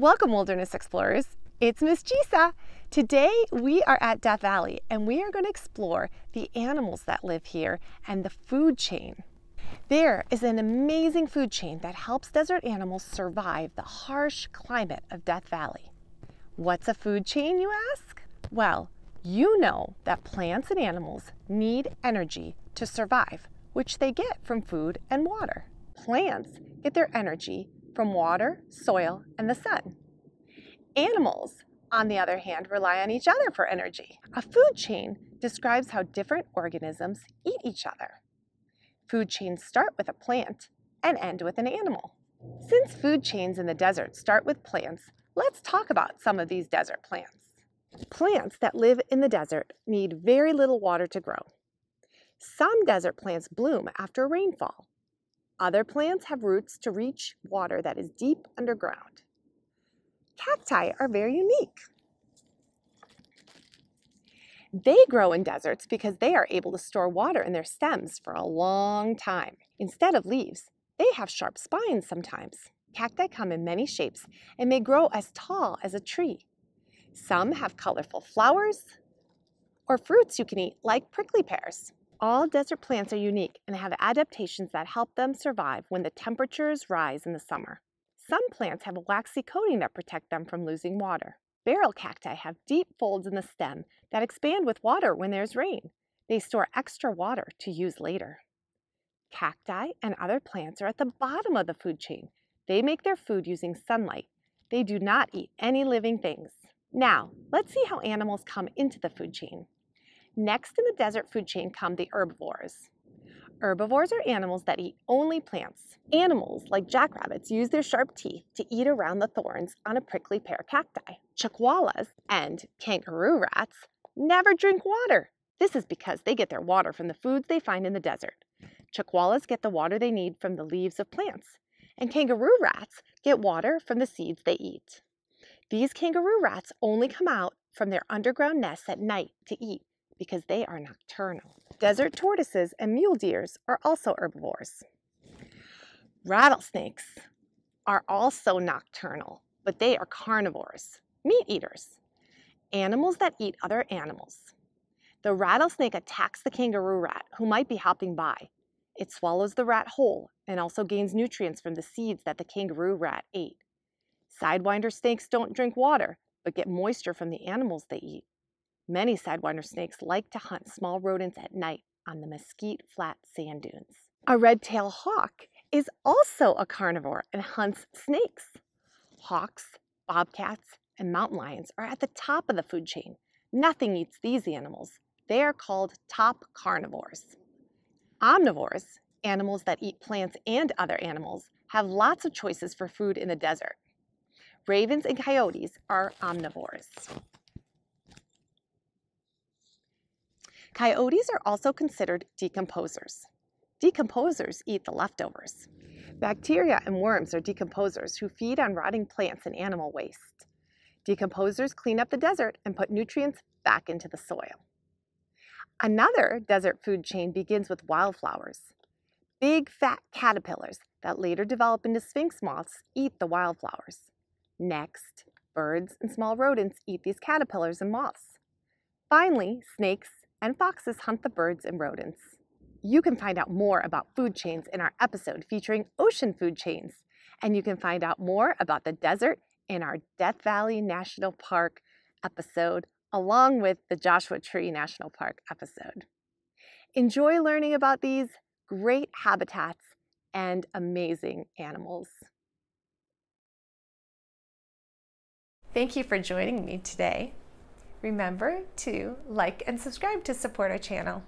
Welcome, Wilderness Explorers. It's Miss Gisa. Today we are at Death Valley and we are going to explore the animals that live here and the food chain. There is an amazing food chain that helps desert animals survive the harsh climate of Death Valley. What's a food chain, you ask? Well, you know that plants and animals need energy to survive, which they get from food and water. Plants get their energy from water, soil, and the sun. Animals, on the other hand, rely on each other for energy. A food chain describes how different organisms eat each other. Food chains start with a plant and end with an animal. Since food chains in the desert start with plants, let's talk about some of these desert plants. Plants that live in the desert need very little water to grow. Some desert plants bloom after rainfall. Other plants have roots to reach water that is deep underground. Cacti are very unique. They grow in deserts because they are able to store water in their stems for a long time. Instead of leaves, they have sharp spines sometimes. Cacti come in many shapes and may grow as tall as a tree. Some have colorful flowers or fruits you can eat, like prickly pears. All desert plants are unique and have adaptations that help them survive when the temperatures rise in the summer. Some plants have a waxy coating that protect them from losing water. Barrel cacti have deep folds in the stem that expand with water when there's rain. They store extra water to use later. Cacti and other plants are at the bottom of the food chain. They make their food using sunlight. They do not eat any living things. Now, let's see how animals come into the food chain. Next in the desert food chain come the herbivores. Herbivores are animals that eat only plants. Animals like jackrabbits use their sharp teeth to eat around the thorns on a prickly pear cacti. Chuckwallas and kangaroo rats never drink water. This is because they get their water from the foods they find in the desert. Chuckwallas get the water they need from the leaves of plants, and kangaroo rats get water from the seeds they eat. These kangaroo rats only come out from their underground nests at night to eat because they are nocturnal. Desert tortoises and mule deers are also herbivores. Rattlesnakes are also nocturnal, but they are carnivores, meat eaters, animals that eat other animals. The rattlesnake attacks the kangaroo rat, who might be hopping by. It swallows the rat whole and also gains nutrients from the seeds that the kangaroo rat ate. Sidewinder snakes don't drink water, but get moisture from the animals they eat. Many sidewinder snakes like to hunt small rodents at night on the Mesquite Flat sand dunes. A red-tailed hawk is also a carnivore and hunts snakes. Hawks, bobcats, and mountain lions are at the top of the food chain. Nothing eats these animals. They are called top carnivores. Omnivores, animals that eat plants and other animals, have lots of choices for food in the desert. Ravens and coyotes are omnivores. Coyotes are also considered decomposers. Decomposers eat the leftovers. Bacteria and worms are decomposers who feed on rotting plants and animal waste. Decomposers clean up the desert and put nutrients back into the soil. Another desert food chain begins with wildflowers. Big fat caterpillars that later develop into sphinx moths eat the wildflowers. Next, birds and small rodents eat these caterpillars and moths. Finally, snakes and foxes hunt the birds and rodents. You can find out more about food chains in our episode featuring ocean food chains, and you can find out more about the desert in our Death Valley National Park episode, along with the Joshua Tree National Park episode. Enjoy learning about these great habitats and amazing animals. Thank you for joining me today. Remember to like and subscribe to support our channel.